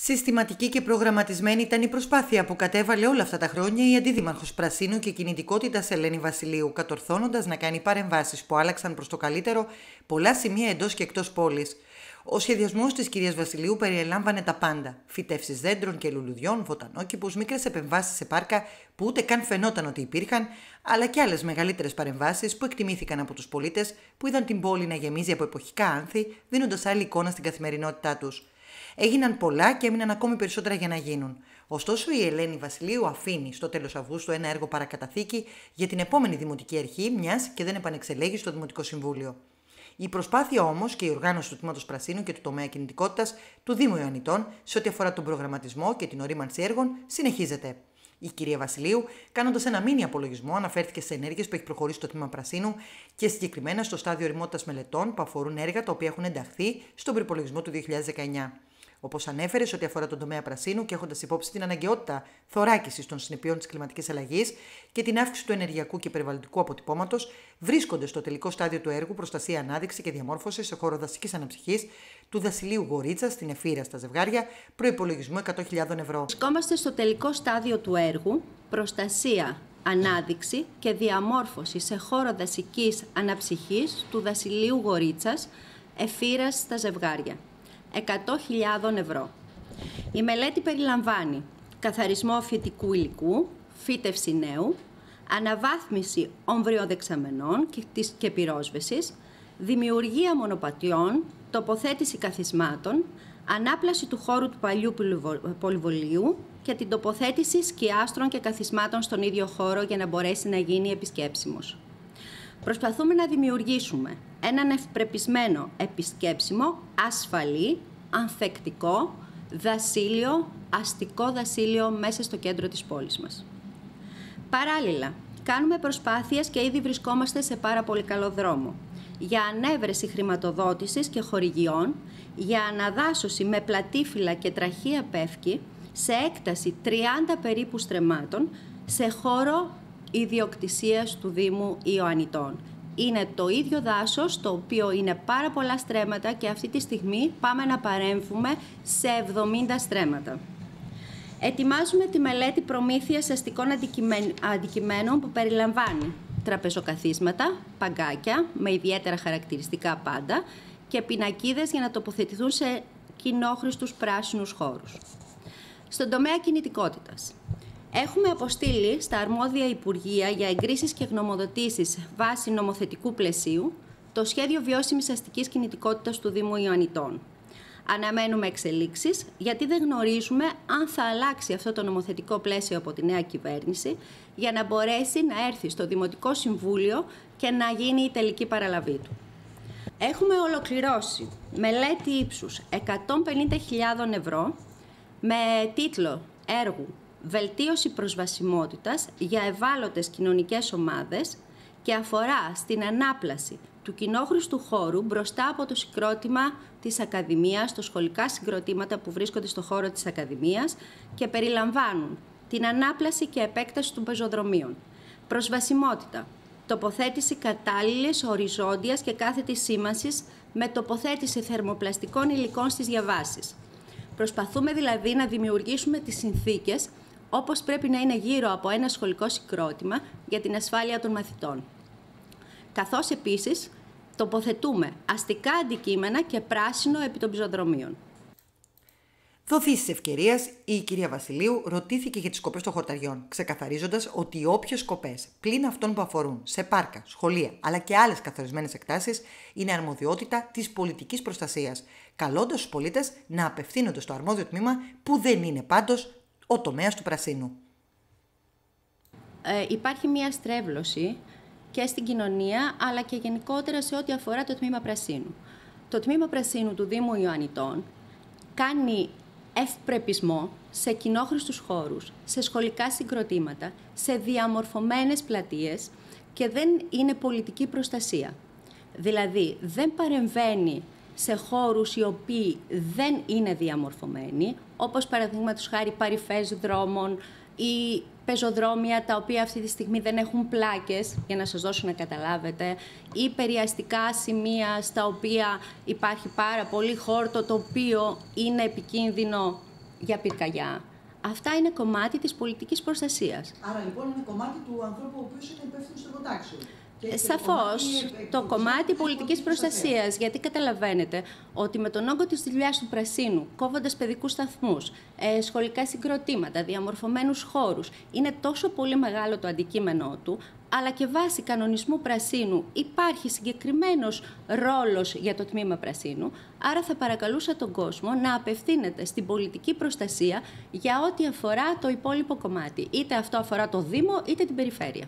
Συστηματική και προγραμματισμένη ήταν η προσπάθεια που κατέβαλε όλα αυτά τα χρόνια η αντίδημαρχος Πρασίνου και κινητικότητα Ελένη Βασιλείου, κατορθώνοντας να κάνει παρεμβάσεις που άλλαξαν προς το καλύτερο πολλά σημεία εντός και εκτός πόλης. Ο σχεδιασμός της κυρίας Βασιλείου περιελάμβανε τα πάντα. Φυτεύσεις δέντρων και λουλουδιών, βοτανόκηπους, μικρές επεμβάσεις σε πάρκα που ούτε καν φαινόταν ότι υπήρχαν, αλλά και άλλες μεγαλύτερες παρεμβάσεις που εκτιμήθηκαν από τους πολίτες που είδαν την πόλη να γεμίζει από εποχικά άνθη, δίνοντας άλλη εικόνα στην καθημερινότητά τους. Έγιναν πολλά και έμειναν ακόμη περισσότερα για να γίνουν. Ωστόσο, η Ελένη Βασιλείου αφήνει στο τέλος Αυγούστου ένα έργο παρακαταθήκη για την επόμενη δημοτική αρχή, μιας και δεν επανεξελέγει στο Δημοτικό Συμβούλιο. Η προσπάθεια όμως και η οργάνωση του Τμήματος Πρασίνου και του τομέα κινητικότητας του Δήμου Ιωαννητών σε ό,τι αφορά τον προγραμματισμό και την ορίμανση έργων συνεχίζεται. Η κυρία Βασιλείου, κάνοντας ένα μήνυ απολογισμό, αναφέρθηκε σε ενέργειες που έχει προχωρήσει το τμήμα Πρασίνου και συγκεκριμένα στο στάδιο ρημότητας μελετών που αφορούν έργα τα οποία έχουν ενταχθεί στον προπολογισμό του 2019. Όπως ανέφερες, σε ό,τι αφορά τον τομέα πρασίνου και έχοντας υπόψη την αναγκαιότητα θωράκισης των συνεπειών της κλιματικής αλλαγής και την αύξηση του ενεργειακού και περιβαλλοντικού αποτυπώματος, βρίσκονται στο τελικό στάδιο του έργου προστασία, ανάδειξη και διαμόρφωση σε χώρο δασικής αναψυχής του δασιλείου Γορίτσα στην Εφήρα στα ζευγάρια, προπολογισμού 100.000 ευρώ. Βρισκόμαστε στο τελικό στάδιο του έργου προστασία, ανάδειξη και διαμόρφωση σε χώρο δασικής αναψυχής του δασιλείου Γορίτσας, Εφήρας στα ζευγάρια. 100.000 ευρώ. Η μελέτη περιλαμβάνει καθαρισμό φυτικού υλικού, φύτευση νέου, αναβάθμιση ομβριοδεξαμενών και πυρόσβεσης, δημιουργία μονοπατιών, τοποθέτηση καθισμάτων, ανάπλαση του χώρου του παλιού πολυβολίου και την τοποθέτηση σκιάστρων και καθισμάτων στον ίδιο χώρο για να μπορέσει να γίνει επισκέψιμος. Προσπαθούμε να δημιουργήσουμε έναν ευπρεπισμένο επισκέψιμο, ασφαλή, ανθεκτικό, δασίλειο, αστικό δασίλειο μέσα στο κέντρο της πόλης μας. Παράλληλα, κάνουμε προσπάθειες και ήδη βρισκόμαστε σε πάρα πολύ καλό δρόμο για ανέβρεση χρηματοδότησης και χορηγιών, για αναδάσωση με πλατήφυλλα και τραχία πεύκη σε έκταση 30 περίπου στρεμάτων σε χώρο ιδιοκτησίας του Δήμου Ιωαννητών. Είναι το ίδιο δάσος, το οποίο είναι πάρα πολλά στρέμματα και αυτή τη στιγμή πάμε να παρέμβουμε σε 70 στρέμματα. Ετοιμάζουμε τη μελέτη προμήθειας αστικών αντικειμένων που περιλαμβάνει τραπεζοκαθίσματα, παγκάκια με ιδιαίτερα χαρακτηριστικά πάντα και πινακίδες για να τοποθετηθούν σε κοινόχρηστους πράσινους χώρους. Στον τομέα κινητικότητας. Έχουμε αποστείλει στα αρμόδια Υπουργεία για εγκρίσεις και γνωμοδοτήσεις βάσει νομοθετικού πλαισίου το σχέδιο βιώσιμης αστικής κινητικότητας του Δήμου Ιωαννητών. Αναμένουμε εξελίξεις γιατί δεν γνωρίζουμε αν θα αλλάξει αυτό το νομοθετικό πλαίσιο από τη νέα κυβέρνηση για να μπορέσει να έρθει στο Δημοτικό Συμβούλιο και να γίνει η τελική παραλαβή του. Έχουμε ολοκληρώσει μελέτη ύψους 150.000 ευρώ με τίτλο έργου βελτίωση προσβασιμότητας για ευάλωτες κοινωνικές ομάδες και αφορά στην ανάπλαση του κοινόχρηστου χώρου μπροστά από το συγκρότημα της Ακαδημίας, τα σχολικά συγκροτήματα που βρίσκονται στο χώρο της Ακαδημίας και περιλαμβάνουν την ανάπλαση και επέκταση των πεζοδρομίων, προσβασιμότητα, τοποθέτηση κατάλληλης, οριζόντιας και κάθετης σήμανσης με τοποθέτηση θερμοπλαστικών υλικών στις διαβάσεις. Προσπαθούμε δηλαδή να δημιουργήσουμε τις συνθήκες όπως πρέπει να είναι γύρω από ένα σχολικό συγκρότημα για την ασφάλεια των μαθητών. Καθώς επίσης τοποθετούμε αστικά αντικείμενα και πράσινο επί των πεζοδρομίων. Δοθή της ευκαιρίας, η κυρία Βασιλείου ρωτήθηκε για τις σκοπές των χορταριών, ξεκαθαρίζοντας ότι όποιες σκοπές πλην αυτών που αφορούν σε πάρκα, σχολεία αλλά και άλλες καθορισμένες εκτάσεις είναι αρμοδιότητα της πολιτικής προστασίας, καλώντας τους πολίτες να απευθύνονται στο αρμόδιο τμήμα που δεν είναι πάντως ο τομέας του πρασίνου. Ε, υπάρχει μια στρέβλωση και στην κοινωνία, αλλά και γενικότερα σε ό,τι αφορά το τμήμα πρασίνου. Το τμήμα πρασίνου του Δήμου Ιωαννητών κάνει ευπρεπισμό σε κοινόχρηστους χώρους, σε σχολικά συγκροτήματα, σε διαμορφωμένες πλατείες και δεν είναι πολιτική προστασία. Δηλαδή, δεν παρεμβαίνει σε χώρους οι οποίοι δεν είναι διαμορφωμένοι, όπως παραδείγματος χάρη παρυφές δρόμων ή πεζοδρόμια τα οποία αυτή τη στιγμή δεν έχουν πλάκες, για να σας δώσω να καταλάβετε, ή περιαστικά σημεία στα οποία υπάρχει πάρα πολύ χόρτο, το οποίο είναι επικίνδυνο για πυρκαγιά. Αυτά είναι κομμάτι της πολιτικής προστασίας. Άρα λοιπόν είναι κομμάτι του ανθρώπου ο οποίος είναι υπεύθυνος στο εργοτάξιο. Σαφώς το κομμάτι πολιτικής προστασίας. Γιατί καταλαβαίνετε ότι με τον όγκο της δουλειάς του πρασίνου, κόβοντας παιδικούς σταθμούς, ε, σχολικά συγκροτήματα, διαμορφωμένους χώρους, είναι τόσο πολύ μεγάλο το αντικείμενό του, αλλά και βάσει κανονισμού πρασίνου υπάρχει συγκεκριμένος ρόλος για το τμήμα πρασίνου, άρα θα παρακαλούσα τον κόσμο να απευθύνεται στην πολιτική προστασία για ό,τι αφορά το υπόλοιπο κομμάτι, είτε αυτό αφορά το Δήμο είτε την περιφέρεια.